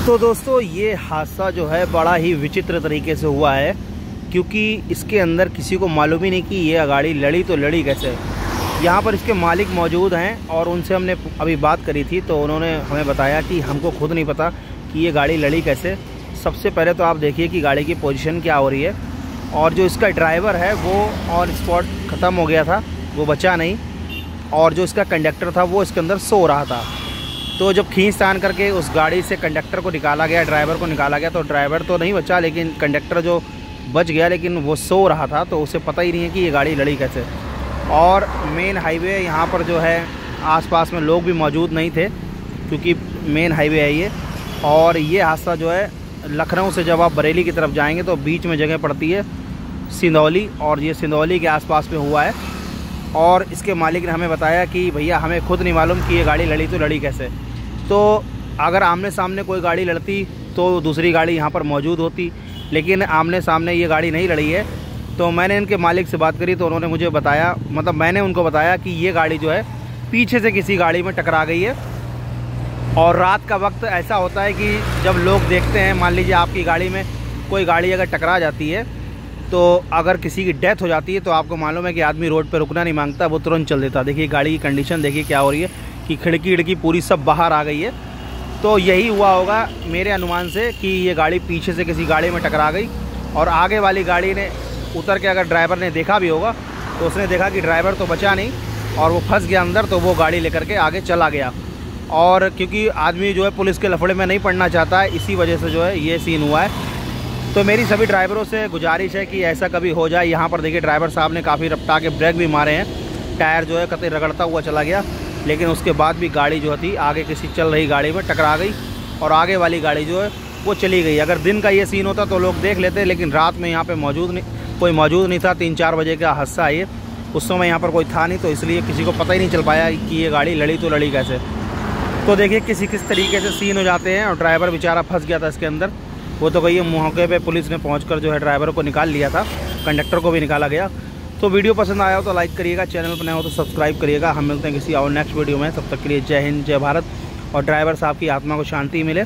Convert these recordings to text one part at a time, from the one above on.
तो दोस्तों, ये हादसा जो है बड़ा ही विचित्र तरीके से हुआ है, क्योंकि इसके अंदर किसी को मालूम ही नहीं कि ये गाड़ी लड़ी तो लड़ी कैसे। यहाँ पर इसके मालिक मौजूद हैं और उनसे हमने अभी बात करी थी तो उन्होंने हमें बताया कि हमको खुद नहीं पता कि ये गाड़ी लड़ी कैसे। सबसे पहले तो आप देखिए कि गाड़ी की पोजीशन क्या हो रही है। और जो इसका ड्राइवर है, वो ऑन स्पॉट ख़त्म हो गया था, वो बचा नहीं। और जो इसका कंडक्टर था, वो इसके अंदर सो रहा था। तो जब खींच तान करके उस गाड़ी से कंडक्टर को निकाला गया, ड्राइवर को निकाला गया तो ड्राइवर तो नहीं बचा, लेकिन कंडक्टर जो बच गया, लेकिन वो सो रहा था तो उसे पता ही नहीं है कि ये गाड़ी लड़ी कैसे। और मेन हाईवे यहाँ पर जो है, आसपास में लोग भी मौजूद नहीं थे, क्योंकि मेन हाईवे है ये। और ये हादसा जो है, लखनऊ से जब आप बरेली की तरफ़ जाएँगे तो बीच में जगह पड़ती है सिंदौली और ये सिंदौली के आसपास में हुआ है। और इसके मालिक ने हमें बताया कि, भैया, हमें खुद नहीं मालूम कि ये गाड़ी लड़ी तो लड़ी कैसे? तो अगर आमने सामने कोई गाड़ी लड़ती तो दूसरी गाड़ी यहाँ पर मौजूद होती। लेकिन आमने सामने ये गाड़ी नहीं लड़ी है। तो मैंने इनके मालिक से बात करी तो उन्होंने मुझे बताया मतलब मैंने उनको बताया कि ये गाड़ी जो है, पीछे से किसी गाड़ी में टकरा गई है। और रात का वक्त ऐसा होता है कि जब लोग देखते हैं, मान लीजिए आपकी गाड़ी में कोई गाड़ी अगर टकरा जाती है तो अगर किसी की डेथ हो जाती है तो आपको मालूम है कि आदमी रोड पर रुकना नहीं माँगता, वो तुरंत चल देता। देखिए, गाड़ी की कंडीशन देखिए क्या हो रही है। कि खिड़की खिड़की पूरी सब बाहर आ गई है। तो यही हुआ होगा मेरे अनुमान से कि ये गाड़ी पीछे से किसी गाड़ी में टकरा गई और आगे वाली गाड़ी ने उतर के अगर ड्राइवर ने देखा भी होगा तो उसने देखा कि ड्राइवर तो बचा नहीं और वो फंस गया अंदर तो वो गाड़ी लेकर के आगे चला गया। और क्योंकि आदमी जो है पुलिस के लफड़े में नहीं पड़ना चाहता है इसी वजह से जो है ये सीन हुआ है। तो मेरी सभी ड्राइवरों से गुजारिश है कि ऐसा कभी हो जाए। यहाँ पर देखिए ड्राइवर साहब ने काफ़ी रफ्ता के ब्रेक भी मारे हैं। टायर जो है कतई रगड़ता हुआ चला गया। लेकिन उसके बाद भी गाड़ी जो थी, आगे किसी चल रही गाड़ी में टकरा गई और आगे वाली गाड़ी जो है, वो चली गई। अगर दिन का ये सीन होता तो लोग देख लेते, लेकिन रात में यहाँ पर मौजूद नहीं, कोई मौजूद नहीं था। तीन चार बजे का हादसा ये। उस समय यहाँ पर कोई था नहीं तो इसलिए किसी को पता ही नहीं चल पाया कि ये गाड़ी लड़ी तो लड़ी कैसे। तो देखिए किसी किस तरीके से सीन हो जाते हैं और ड्राइवर बेचारा फंस गया था इसके अंदर। वो तो कही मौके पे पुलिस ने पहुँच जो है ड्राइवर को निकाल लिया था कंडक्टर को भी निकाला गया। तो वीडियो पसंद आया हो तो लाइक करिएगा, चैनल पर नया हो तो सब्सक्राइब करिएगा। हम मिलते हैं किसी और नेक्स्ट वीडियो में। तब तक के लिए जय हिंद, जय भारत। और ड्राइवर साहब की आत्मा को शांति मिले।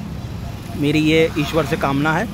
मेरी ये ईश्वर से कामना है।